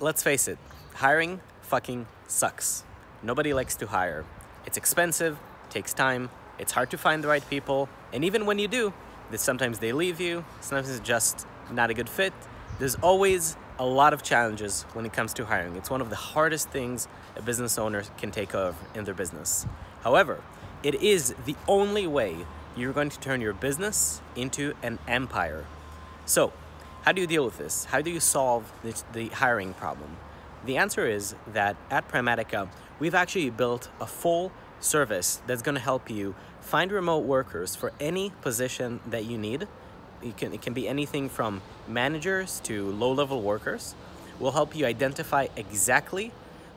let's face it, hiring fucking sucks. Nobody likes to hire. It's expensive, takes time, it's hard to find the right people, and even when you do, sometimes they leave you, sometimes it's just not a good fit. There's always a lot of challenges when it comes to hiring. It's one of the hardest things a business owner can take over in their business. However, it is the only way you're going to turn your business into an empire. So, how do you deal with this? How do you solve this, the hiring problem? The answer is that at Prymatica, we've actually built a full service that's going to help you find remote workers for any position that you need. It can, it can be anything from managers to low level workers. We'll help you identify exactly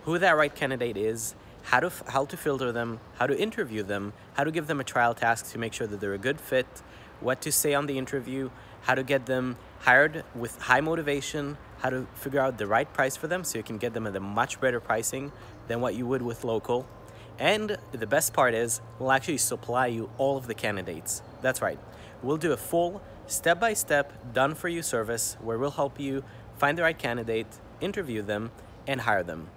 who that right candidate is, how to, how to filter them, how to interview them, how to give them a trial task to make sure that they're a good fit, what to say on the interview, how to get them hired with high motivation, how to figure out the right price for them so you can get them at a much better pricing than what you would with local. And the best part is we'll actually supply you all of the candidates. That's right. We'll do a full step-by-step done-for-you service where we'll help you find the right candidate, interview them, and hire them.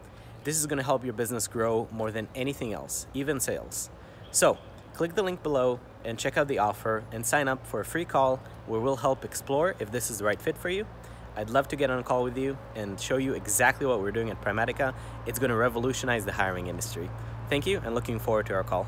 This is going to help your business grow more than anything else, even sales. So, click the link below and check out the offer and sign up for a free call where we'll help explore if this is the right fit for you. I'd love to get on a call with you and show you exactly what we're doing at Prymatica. It's going to revolutionize the hiring industry. Thank you and looking forward to our call.